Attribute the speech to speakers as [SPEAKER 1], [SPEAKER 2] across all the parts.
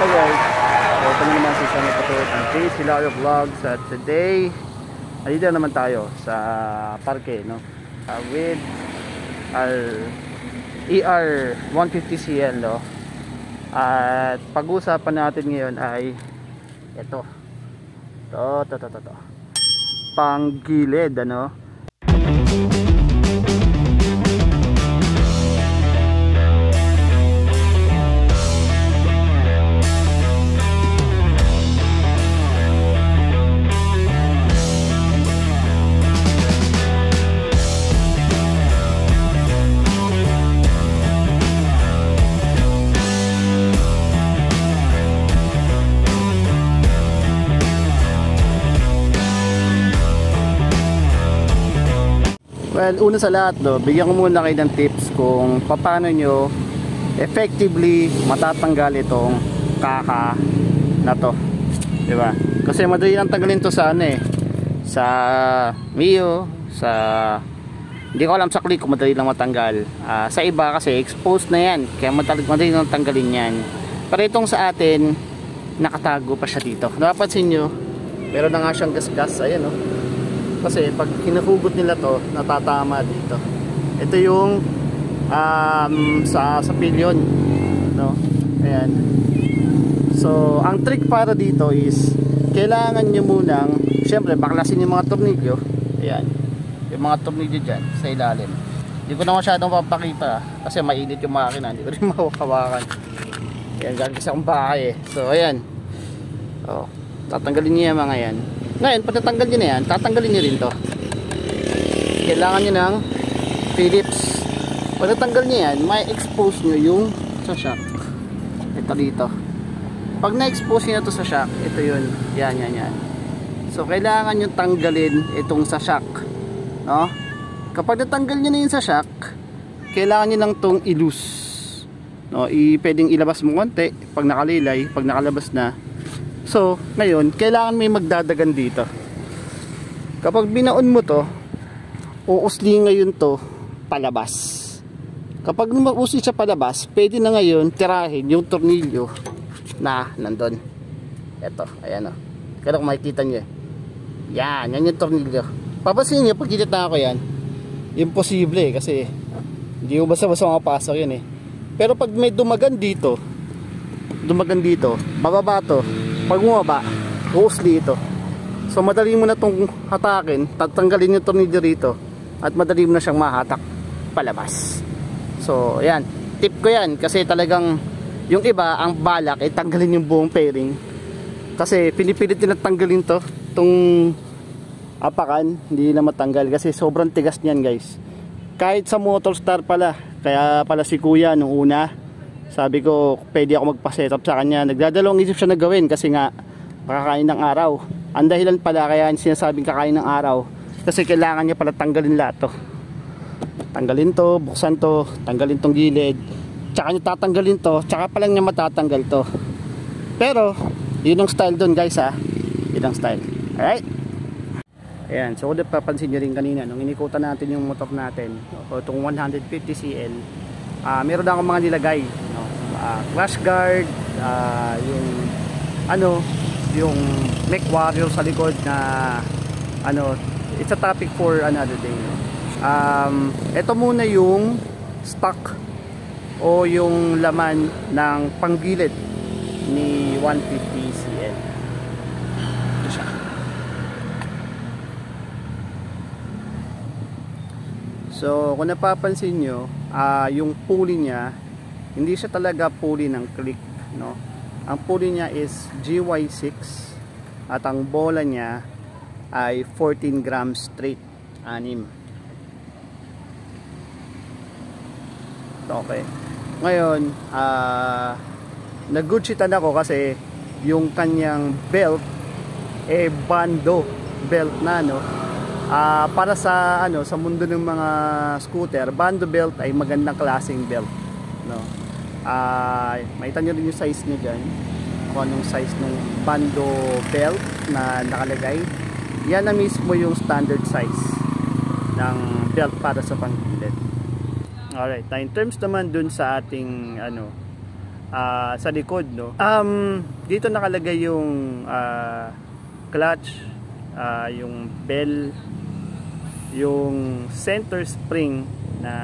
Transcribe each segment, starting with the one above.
[SPEAKER 1] Hi guys, na naman si Sonny Patut ng Chase Hilario Vlogs at today na naman tayo sa parke no? Uh, with our ER 150CL no? at pag-usapan natin ngayon ay ito to to to to, to. panggilid ano Una sa lahat, no, bigyan ko muna kayo ng tips kung paano nyo effectively matatanggal itong kaka na to. Di ba? Kasi madali lang tanggalin to sa ano eh. Sa Mio, sa hindi ko alam sa click kung madali lang matanggal. Uh, sa iba kasi exposed na yan. Kaya madali, madali lang tanggalin yan. Pero itong sa atin, nakatago pa siya dito. Napapansin nyo, meron na nga siyang gasgas. Ayan o. Oh kasi pag hinuhugot nila to natatama dito. Ito yung um, sa sa pilyon no? Ayan. So ang trick para dito is kailangan nyo munang syempre baklasin yung mga tornilyo ayan. Yung mga tornilyo dyan sa ilalim. Hindi ko na masyadong papakita kasi mainit yung makina hindi ko rin mahukawakan ayan gagawin sa bahay eh. So ayan. Oh, tatanggalin niya yung mga yan ngayon, pag natanggal nyo na yan, tatanggalin nyo rin to. Kailangan nyo ng Phillips. Pag natanggal nyo yan, may expose nyo yung sa shock. Ito dito. Pag na-expose nyo to sa shock, ito yun. Yan, yan, yan. So, kailangan nyo tanggalin itong sa shock. No? Kapag natanggal nyo na yun sa shock, kailangan nyo lang tong i-loose. No, i pwedeng ilabas mo konti pag nakalilay, pag nakalabas na, So, ngayon, kailangan may magdadagan dito. Kapag binaon mo to, uusli ngayon to palabas. Kapag uusli siya palabas, pwede na ngayon tirahin yung tornilyo na nandun. Ito, ayan o. Kaya kung makikita nyo. Yan, yan yung tornilyo. Papasin nyo, pag kinita ko yan, imposible kasi hindi mo basta-basta makapasok yan eh. Pero pag may dumagan dito, dumagan dito, bababa to, pag bumaba hosely ito so madali mo na itong hatakin tatanggalin yung tornilyo rito at madali mo na siyang mahatak palabas. So ayan tip ko yan kasi talagang yung iba ang balak ay tanggalin yung buong pairing kasi pinipilit nila tanggalin to itong apakan hindi na matanggal kasi sobrang tigas niyan guys. Kahit sa motor star pala kaya pala si kuya nung una sabi ko pwede ako magpa-setup sa kanya. Nagdadalawang isip siya na gawin kasi nga makakain ng araw. Ang dahilan pala kaya sinasabing kakain ng araw kasi kailangan niya pala tanggalin lahat to. Tanggalin to, buksan to tanggalin tong gilid. Tsaka niya tatanggalin to, tsaka pa lang niya matatanggal to. Pero yun ang style dun guys ha? Yun ang style. Alright? Ayan so kung papansin nyo rin kanina nung inikutan natin yung motor natin o itong 150cl uh, meron na akong mga nilagay no? uh, crash guard uh, yung ano yung mech warrior sa likod na ano it's a topic for another day no? um, ito muna yung stock o yung laman ng panggilid ni 150cl ito siya so kung napapansin nyo uh, yung pulley niya hindi siya talaga pulley ng click no? Ang pulley niya is GY6 at ang bola niya ay 14 grams straight anim. Okay. Ngayon uh, nag-goodshitan ako kasi yung kanyang belt eh bando belt na no uh, para sa ano sa mundo ng mga scooter bando belt ay magandang klaseng belt no? Uh, makita nyo rin yung size nyo dyan kung anong size ng bando belt na nakalagay. Yan na mismo yung standard size ng belt para sa panggilid alright now in terms naman dun sa ating ano uh, sa likod no? Um dito nakalagay yung uh, clutch uh, yung bell yung center spring na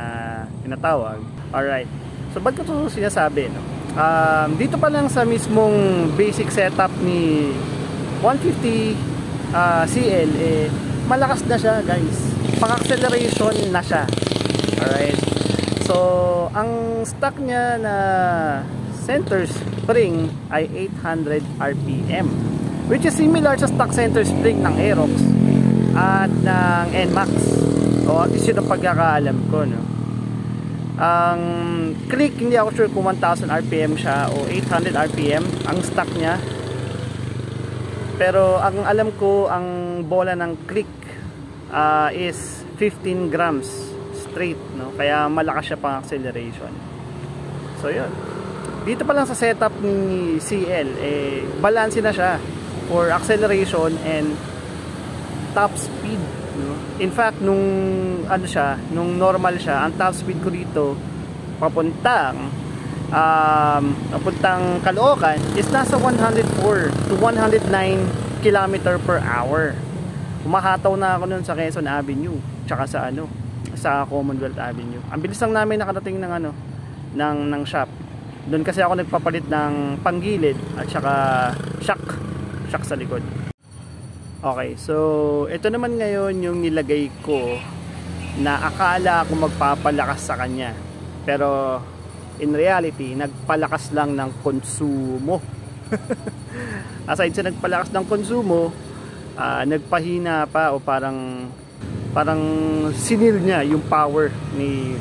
[SPEAKER 1] tinatawag. Alright. So ba't ko ito sinasabi no? um, dito pa lang sa mismong basic setup ni 150 uh, CL eh, malakas na siya guys. Pang acceleration na siya. Alright. So ang stock niya na center spring ay 800 RPM which is similar sa stock center spring ng Aerox at ng NMAX. O at least yun ang pagkakaalam ko no? Ang click hindi ako sure kung 1000 RPM siya o 800 RPM ang stock niya. Pero ang alam ko ang bola ng click uh, is 15 grams straight no? Kaya malakas siya pang acceleration. So yun. Dito pa lang sa setup ni CL eh balance na siya for acceleration and top speed. No? in fact nung ano siya nung normal siya ang top speed ko dito papuntang um, papuntang Caloocan is nasa 104 to 109 km per hour. Humahataw na ako nun sa Quezon Avenue tsaka sa ano sa Commonwealth Avenue. Ang bilis lang namin nakarating ng ano ng, ng shop. Doon kasi ako nagpapalit ng panggilid at saka shock shock sa likod okay so ito naman ngayon yung nilagay ko na akala ko magpapalakas sa kanya pero in reality nagpalakas lang ng konsumo aside sa nagpalakas ng konsumo uh, nagpahina pa o parang parang sinil niya yung power ni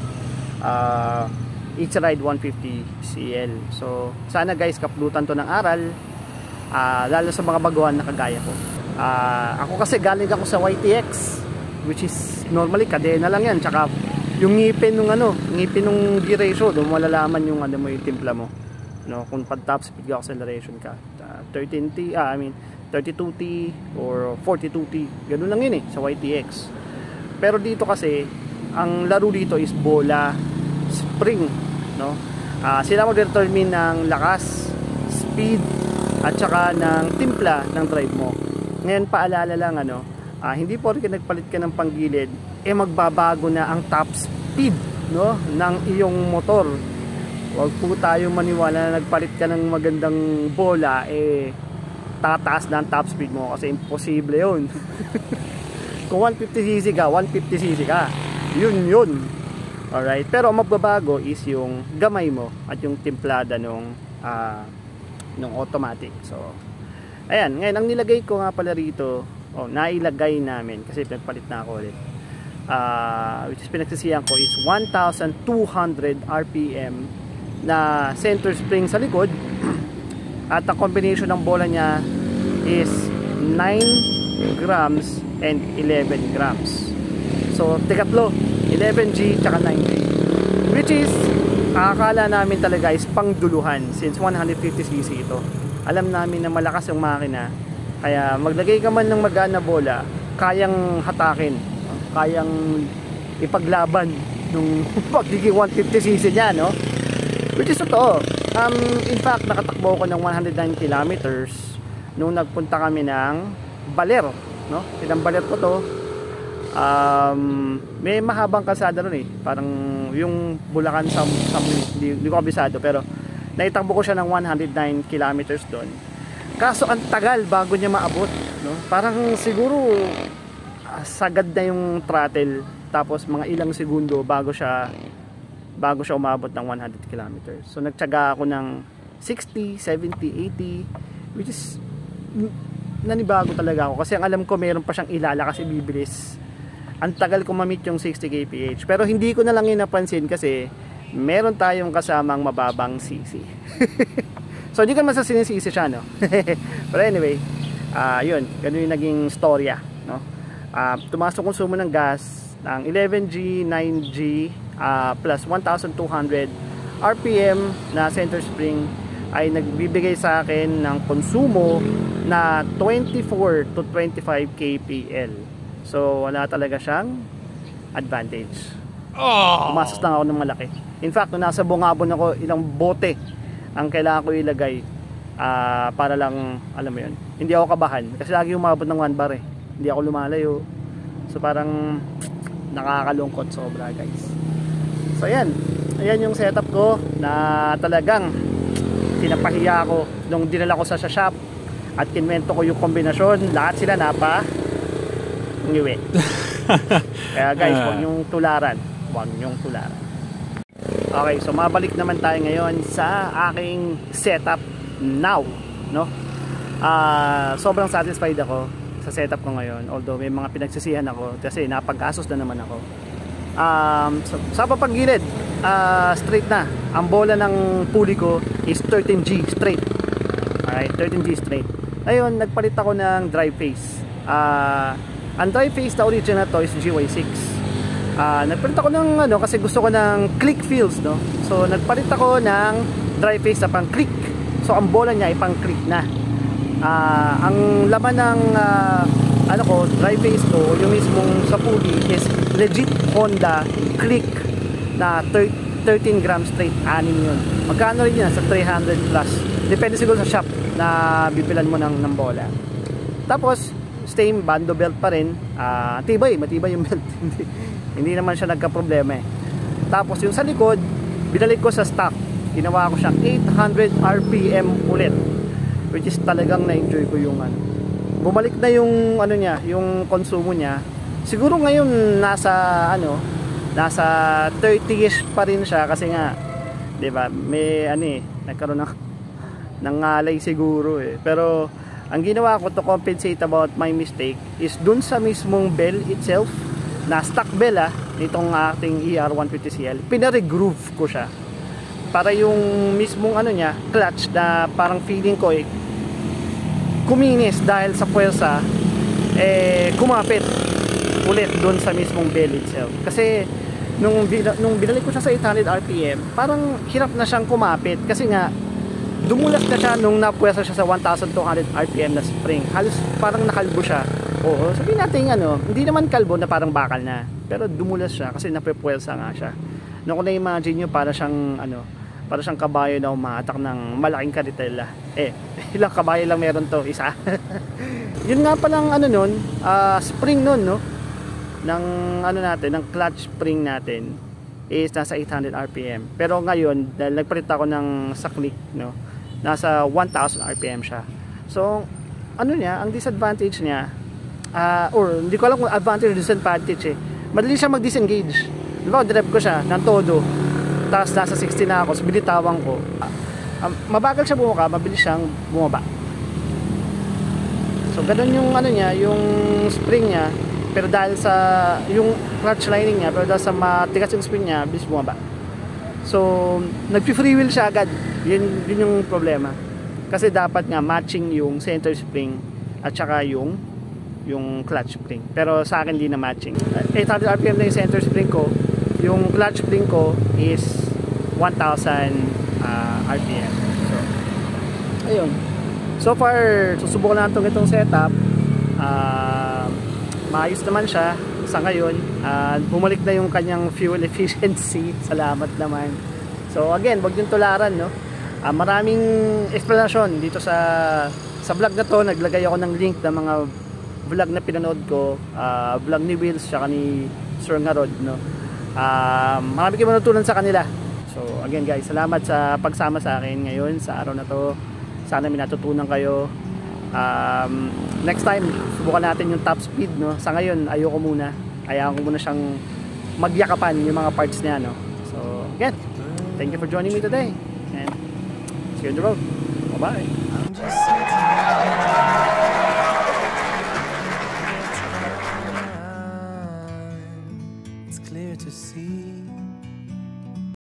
[SPEAKER 1] uh, It's Ride 150 CL. So, sana guys kaplutan to ng aral uh, lalo sa mga baguhan na kagaya ko. Uh, ako kasi galing ako sa YTX which is normally kadena lang yan tsaka yung ngipin nung ano, ngipin nung gear ratio, doon malalaman yung ano mo yung timpla mo. No, kung pag top speed acceleration ka. Uh, 13T, ah, I mean 32T or 42T. Ganun lang yun eh sa YTX. Pero dito kasi ang laro dito is bola spring no uh, sila mag-determine ng lakas speed at saka ng timpla ng drive mo ngayon paalala lang ano uh, hindi po rin nagpalit ka ng panggilid eh magbabago na ang top speed no ng iyong motor. Wag po tayo maniwala na nagpalit ka ng magandang bola eh tataas na ang top speed mo kasi imposible yun. Kung 150cc ka 150cc ka. Yun yun. Alright, pero magbabago is yung gamay mo at yung timplada nung uh, nung automatic. So, ayan, ngayon ang nilagay ko nga pala rito, oh, nailagay namin kasi pinagpalit na ako ulit. Uh, which is pinagsisiyan ko is 1,200 RPM na center spring sa likod at ang combination ng bola niya is 9 grams and 11 grams. So, tikatlo, 11G tsaka 9G which is akala namin talaga is pangduluhan since 150cc ito alam namin na malakas yung makina kaya maglagay ka man ng magana bola kayang hatakin kayang ipaglaban nung pagiging 150cc niya no? Which is totoo. Um, in fact nakatakbo ko ng 109 kilometers nung nagpunta kami ng Baler no? Ilang Baler ko to. Um, may mahabang kalsada ron eh. Parang yung Bulacan sa, sa hindi, hindi ko kabisado pero naitakbo ko siya ng 109 kilometers doon kaso ang tagal bago niya maabot no? parang siguro uh, sagad na yung throttle. Tapos mga ilang segundo bago siya bago siya umabot ng 100 kilometers. So nagtyaga ako ng 60, 70, 80 which is nanibago talaga ako. Kasi ang alam ko meron pa siyang ilalakas ibibilis ang tagal ko ma-meet yung 60 kph. Pero hindi ko na lang yun napansin kasi meron tayong kasamang mababang CC so hindi naman sa sinisisi siya no? But anyway uh, yun ganun yung naging storya no? Uh, tumaas yung konsumo ng gas ng 11G 9G uh, plus 1,200 RPM na center spring ay nagbibigay sa akin ng konsumo na 24 to 25 kpl So wala talaga siyang advantage. Oh. Umasas lang ako ng malaki. In fact, nung nasa bungabon ako, ilang bote ang kailangan ko ilagay ah, para lang alam mo yun hindi ako kabahan kasi lagi umabot ng 1 bar eh. Hindi ako lumalayo. So parang nakakalungkot sobra guys. So ayan. Ayan yung setup ko na talagang pinapahiya ako nung dinala ko sa, shop at kinwento ko yung kombinasyon. Lahat sila napa ngiwi kaya guys huwag yung tularan huwag yung tularan. Okay so mabalik naman tayo ngayon sa aking setup now no? Ah, sobrang satisfied ako sa setup ko ngayon although may mga pinagsisihan ako kasi napag-asos na naman ako. Um, sa, sa papagilid ah, straight na. Ang bola ng pulley ko is 13G straight. Alright 13G straight. Ayun nagpalit ako ng drive face. Ah, ang drive face na original to is GY6 Ah, nagpalit ako ng ano kasi gusto ko ng click feels no? So nagpalit ako ng drive face na pang click. So ang bola niya ay pang click na. Ah, ang laman ng ah, ano ko drive face ko yung mismong sa pulley is legit Honda click na thir- 13 grams straight anim yun. Magkano rin yan? Sa 300 plus. Depende siguro sa shop na bibilan mo ng, ng bola. Tapos same bando belt pa rin. Ah, tibay matibay yung belt. Hindi, hindi naman siya nagka-problema eh. Tapos yung sa likod binalik ko sa stock. Ginawa ko siyang 800 RPM ulit. Which is talagang na-enjoy ko yung ano. Bumalik na yung ano niya yung konsumo niya. Siguro ngayon nasa ano nasa 30ish pa rin siya kasi nga 'di ba may ano eh nagkaroon ng ng ngalay siguro eh. Pero ang ginawa ko to compensate about my mistake is dun sa mismong bell itself na stock bell ah nitong ating ER150CL pinaregroove ko siya. Para yung mismong ano niya clutch na parang feeling ko eh kuminis dahil sa puwersa eh kumapit ulit doon sa mismong bell itself. Kasi nung, nung binalik ko siya sa 800 RPM parang hirap na siyang kumapit kasi nga dumulas na siya nung napuwersa siya sa 1200 RPM na spring. Halos parang nakalbo siya. Oo. Sabihin natin ano hindi naman kalbo na parang bakal na. Pero dumulas siya kasi napuwersa nga siya. Nung ko na-imagine nyo para siyang ano para siyang kabayo na umatak ng malaking karitela. Eh ilang kabayo lang meron to isa. Yun nga palang ano nun ah, spring nun no? Ng ano natin ng clutch spring natin is nasa 800 RPM pero ngayon dahil nagpalit ako ng sa click no nasa 1000 RPM siya. So ano niya ang disadvantage niya ah, or hindi ko alam kung advantage or disadvantage eh. Madali siya mag disengage diba drive ko siya ng todo tapos nasa 60 na ako so binitawan ko. Ah, mabagal siya bumaba mabilis siyang bumaba. So ganun yung ano niya yung spring niya pero dahil sa yung clutch lining niya pero dahil sa matigas yung spring niya bilis bumaba so nagpi-free wheel siya agad. Yun, yun yung problema. Kasi dapat nga matching yung center spring at saka yung yung clutch spring. Pero sa akin di na matching. 800 rpm na yung center spring ko. Yung clutch spring ko is 1000 ah, rpm so ayun. So far susubukan natin itong setup. Ah maayos naman siya sa ngayon Ah, bumalik na yung kanyang fuel efficiency. Salamat naman. So again wag yung tularan no? Ah, maraming explanation dito sa sa vlog na to. Naglagay ako ng link ng mga vlog na pinanood ko. Ah, vlog ni Wills tsaka ni Sir Ngarod no? Ah, marami kayo matutunan sa kanila. So again guys salamat sa pagsama sa akin ngayon sa araw na to. Sana may natutunan kayo. Um, next time subukan natin yung top speed no? Sa ngayon ayoko muna ayaw ko muna siyang magyakapan yung mga parts niya no? So again thank you for joining me today. And see you on the road. Bye